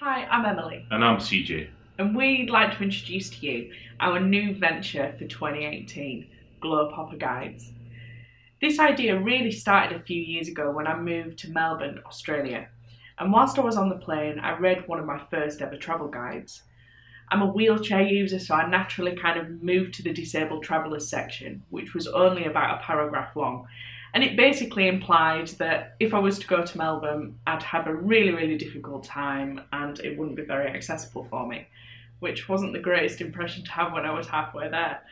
Hi, I'm Emily, And I'm CJ. and we'd like to introduce to you our new venture for 2018 Globe Hopper Guides. This idea really started a few years ago when I moved to Melbourne, Australia. And whilst I was on the plane, I read one of my first ever travel guides. I'm a wheelchair user, so I naturally kind of moved to the disabled travellers section, which was only about a paragraph long. And it basically implied that if I was to go to Melbourne, I'd have a really, really difficult time and it wouldn't be very accessible for me, which wasn't the greatest impression to have when I was halfway there.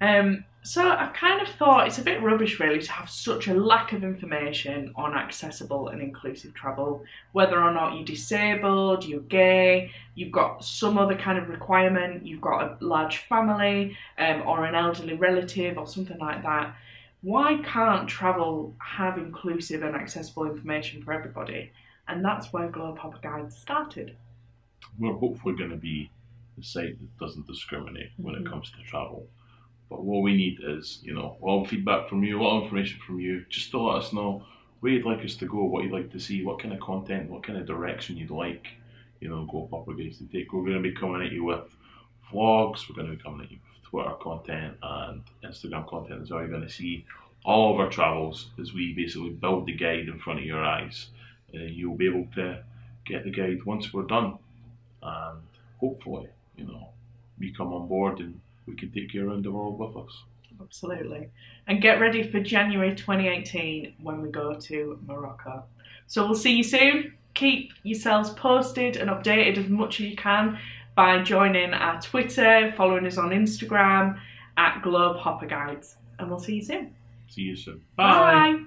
Um, so I've kind of thought it's a bit rubbish, really, to have such a lack of information on accessible and inclusive travel. Whether or not you're disabled, you're gay, you've got some other kind of requirement, you've got a large family, um, or an elderly relative, or something like that. Why can't travel have inclusive and accessible information for everybody? And that's where Globe Hopper Guides started. We're hopefully going to be the site that doesn't discriminate when Mhm. it comes to travel. But what we need is, you know, a lot of feedback from you, a lot of information from you, just to let us know where you'd like us to go, what you'd like to see, what kind of content, what kind of direction you'd like, you know, Hopper Guides to take. We're going to be coming at you with vlogs, we're going to be coming at you with Twitter content and Instagram content as well. You're going to see all of our travels as we basically build the guide in front of your eyes. Uh, you'll be able to get the guide once we're done, and hopefully, you know, you come on board and we can take you around the world with us. Absolutely. And get ready for January 2018 when we go to Morocco. So we'll see you soon. Keep yourselves posted and updated as much as you can by joining our Twitter, following us on Instagram at Globe Hopper Guides. And we'll see you soon. See you soon. Bye.